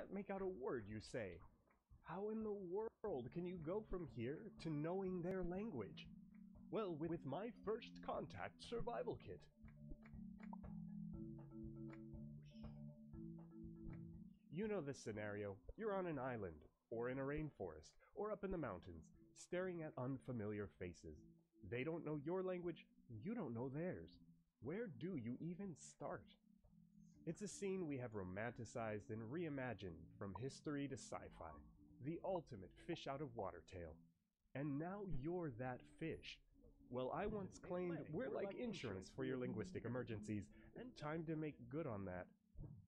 can't make out a word you say. How in the world can you go from here to knowing their language? Well, with my first contact survival kit. You know this scenario. You're on an island, or in a rainforest, or up in the mountains, staring at unfamiliar faces. They don't know your language, you don't know theirs. Where do you even start? It's a scene we have romanticized and reimagined from history to sci fi. The ultimate fish out of water tale. And now you're that fish. Well, I once claimed we're like insurance for your linguistic emergencies, and time to make good on that.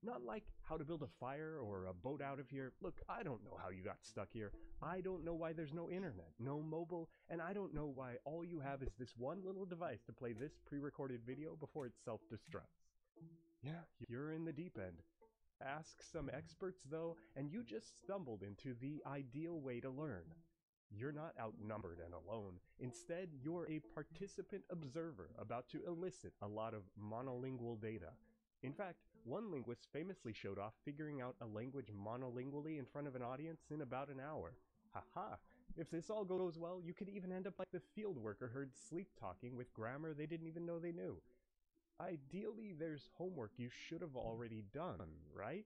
Not like how to build a fire or a boat out of here. Look, I don't know how you got stuck here. I don't know why there's no internet, no mobile, and I don't know why all you have is this one little device to play this pre recorded video before it self destructs. Yeah, you're in the deep end. Ask some experts though, and you just stumbled into the ideal way to learn. You're not outnumbered and alone. Instead, you're a participant observer about to elicit a lot of monolingual data. In fact, one linguist famously showed off figuring out a language monolingually in front of an audience in about an hour. Haha! If this all goes well, you could even end up like the field worker heard sleep talking with grammar they didn't even know they knew. Ideally, there's homework you should have already done, right?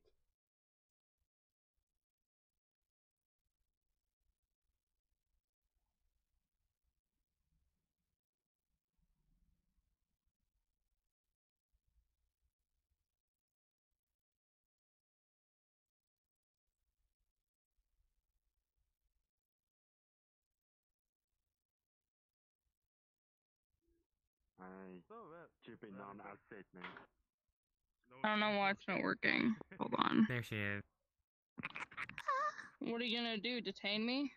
I stupid non-asset man. I don't know why it's not working. Hold on. There she is. What are you gonna do? Detain me?